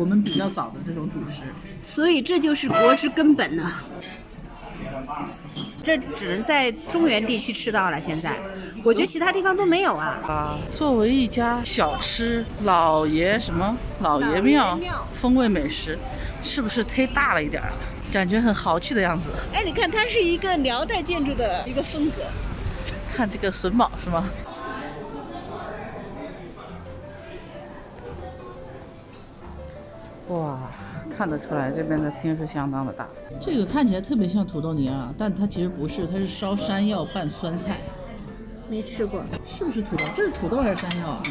我们比较早的这种主食。所以这就是国之根本呢。这只能在中原地区吃到了。现在，我觉得其他地方都没有啊。啊，作为一家小吃，老爷什么老爷庙风味美食，是不是忒大了一点儿？感觉很豪气的样子。哎，你看，它是一个辽代建筑的一个风格。看这个榫卯是吗？哇，看得出来这边的厅是相当的大。这个看起来特别像土豆泥啊，但它其实不是，它是烧山药拌酸菜。没吃过，是不是土豆？这是土豆还是山药啊？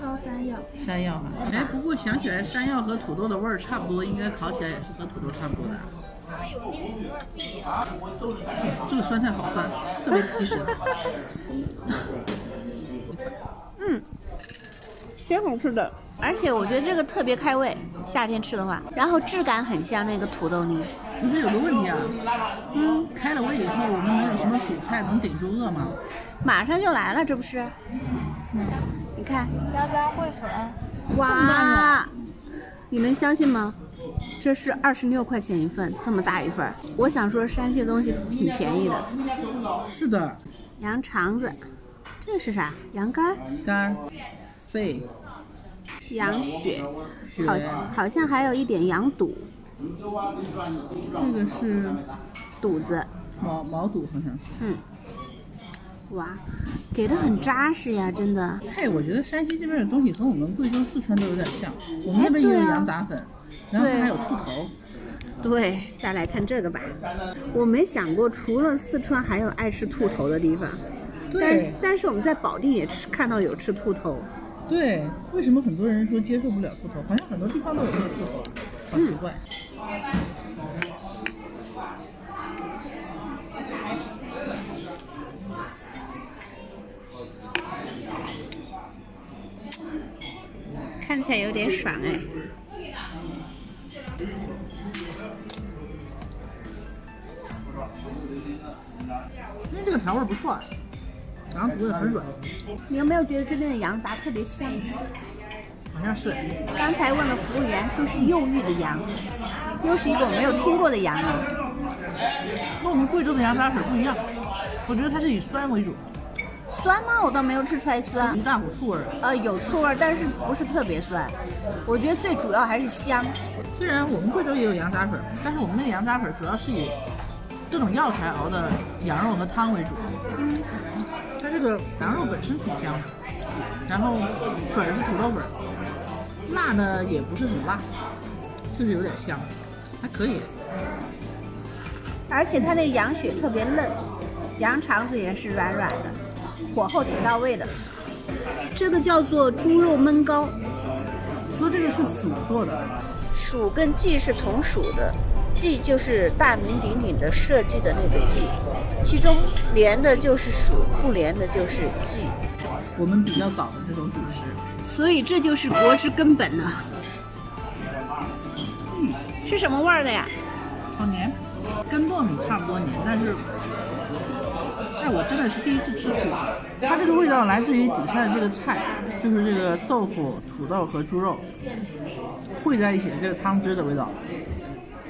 烧山药。山药啊！哎，不过想起来，山药和土豆的味儿差不多，应该烤起来也是和土豆差不多的。这个酸菜好酸，特别提神。嗯，挺好吃的，而且我觉得这个特别开胃，夏天吃的话，然后质感很像那个土豆泥。可是有个问题啊，嗯，开了胃以后，我们能有什么主菜能顶住饿吗？马上就来了，这不是？嗯，你看，鸭杂烩粉，哇，你能相信吗？这是二十六块钱一份，这么大一份。我想说，山西的东西挺便宜的。是的。羊肠子，这是啥？羊肝？肝。肺。羊血。好像好像还有一点羊肚。这个是肚子。毛毛肚好像。嗯。哇，给的很扎实呀，真的。嘿，我觉得山西这边的东西和我们贵州、四川都有点像。我们那边也有羊杂粉。然后还有兔头，对，再来看这个吧。我没想过，除了四川还有爱吃兔头的地方。对。但是我们在保定也吃看到有吃兔头。对，为什么很多人说接受不了兔头？好像很多地方都有吃兔头，好奇怪。看起来有点爽哎。因为这个调味不错，羊肚子很软。你有没有觉得这边的羊杂特别香？好像是。刚才问了服务员，说是右玉的羊，又是一个我没有听过的羊啊。跟我们贵州的羊杂粉不一样，我觉得它是以酸为主。酸吗？我倒没有吃出来酸。一大股醋味儿。呃，有醋味儿，但是不是特别酸。我觉得最主要还是香。虽然我们贵州也有羊杂粉，但是我们那个羊杂粉主要是以各种药材熬的羊肉和汤为主。嗯。它这个羊肉本身挺香的，然后粉是土豆粉，辣呢也不是很辣，就是有点香，还可以。而且它那羊血特别嫩，羊肠子也是软软的。火候挺到位的，这个叫做猪肉焖糕，说这个是蜀做的，蜀跟蓟是同属的，蓟就是大名鼎鼎的设计的那个蓟，其中连的就是蜀，不连的就是蓟。我们比较早的这种主食，所以这就是国之根本呢。嗯，是什么味儿的呀？好黏，跟糯米差不多黏，但是。哎我真的是第一次吃蜀，它这个味道来自于底下的这个菜，就是这个豆腐、土豆和猪肉烩在一起的这个汤汁的味道。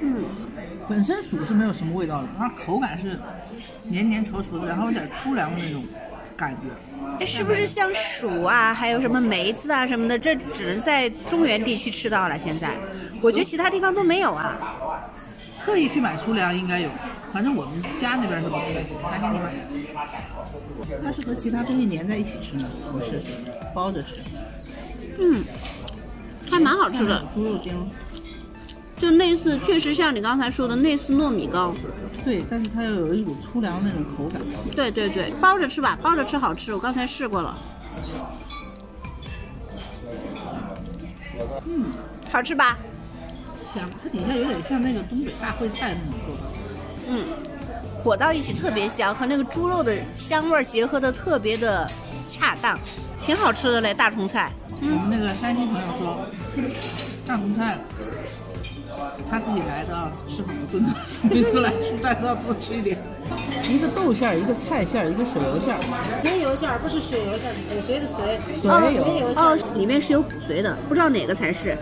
嗯，本身薯是没有什么味道的，它口感是黏黏稠稠的，然后有点粗粮的那种感觉。是不是像薯啊，还有什么梅子啊什么的，这只能在中原地区吃到了？现在，我觉得其他地方都没有啊。特意去买粗粮应该有，反正我们家那边是不吃，还给你买。它是和其他东西粘在一起吃呢，不是包着吃。嗯，还蛮好吃的。猪肉丁，就类似，确实像你刚才说的类似糯米糕。对，但是它又有一股粗粮那种口感。对对对，包着吃吧，包着吃好吃，我刚才试过了。嗯，好吃吧？香它底下有点像那个东北大烩菜那种做法，嗯，裹到一起特别香，和那个猪肉的香味结合的特别的恰当，挺好吃的嘞，大葱菜。我们那个山西朋友说，大葱菜，他自己来的啊，吃很多顿的，每次来出差都要多吃一点。一个豆馅儿，一个菜馅儿，一个水油馅儿。水油馅儿不是水油馅儿，骨髓的髓。髓油。哦，里面是有骨髓的，不知道哪个才是。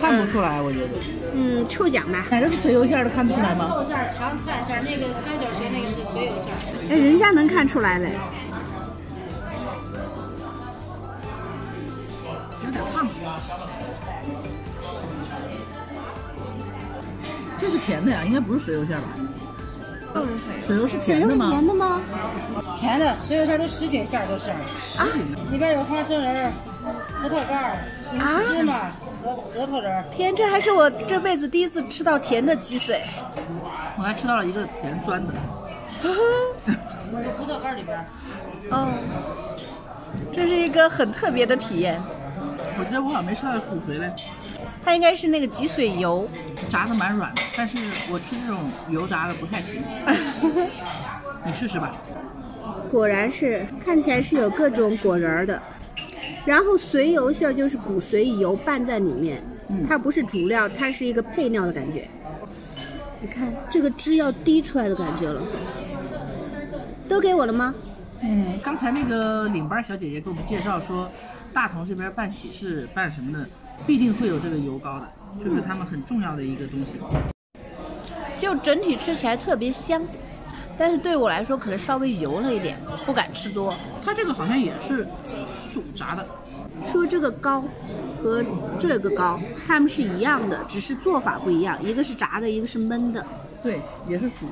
看不出来，我觉得。嗯，抽奖吧。哪个是水油馅的，看不出来吗？豆馅儿、长菜馅儿，那个三角形那个是水油馅儿。哎，人家能看出来嘞。有点烫。这是甜的呀，应该不是水油馅吧？都是水。水油是甜的吗？甜的吗？甜的，水油馅都什锦馅都是。啊，里边有花生仁儿、核桃干芝麻、核核桃仁儿。天，这还是我这辈子第一次吃到甜的鸡髓。我还吃到了一个甜酸的。有核桃干里边嗯。哦，这是一个很特别的体验。我觉得我好像没吃到骨髓嘞，它应该是那个脊髓油。炸的蛮软的，但是我吃这种油炸的不太行。你试试吧。果然是，看起来是有各种果仁儿的。然后髓油馅儿就是骨髓油拌在里面，嗯它不是主料，它是一个配料的感觉。你看这个汁要滴出来的感觉了。都给我了吗？嗯，刚才那个领班小姐姐给我们介绍说，大同这边办喜事办什么的，必定会有这个油糕的，就是他们很重要的一个东西。就整体吃起来特别香，但是对我来说可能稍微油了一点，不敢吃多。它这个好像也是薯炸的，说这个糕和这个糕它们是一样的，只是做法不一样，一个是炸的，一个是焖的。对，也是薯。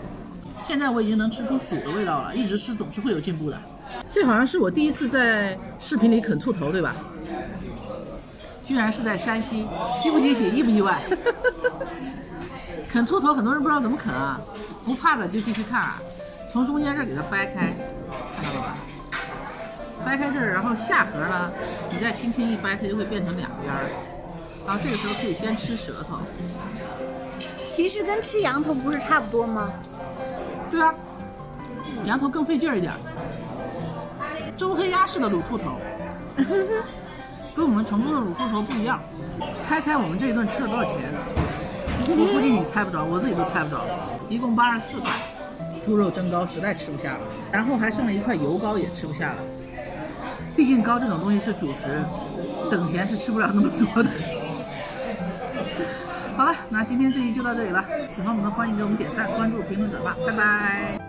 现在我已经能吃出薯的味道了，一直吃总是会有进步的。这好像是我第一次在视频里啃兔头，对吧？居然是在山西，惊不惊喜，意不意外？啃兔头，很多人不知道怎么啃啊，不怕的就继续看啊。从中间这儿给它掰开，看到了吧？掰开这儿，然后下颌呢，你再轻轻一掰，它就会变成两边儿。然后这个时候可以先吃舌头，其实跟吃羊头不是差不多吗？对啊，羊头更费劲儿一点儿。周黑鸭式的卤兔头，跟我们成都的卤兔头不一样。猜猜我们这一顿吃了多少钱？我估计你猜不着，我自己都猜不着。一共八十四块，猪肉蒸糕实在吃不下了，然后还剩了一块油糕也吃不下了。毕竟糕这种东西是主食，等闲是吃不了那么多的。好了，那今天这期就到这里了。喜欢我们的欢迎给我们点赞、关注、评论、转发，拜拜。